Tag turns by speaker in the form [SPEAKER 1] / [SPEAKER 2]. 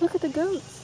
[SPEAKER 1] Look at the goats.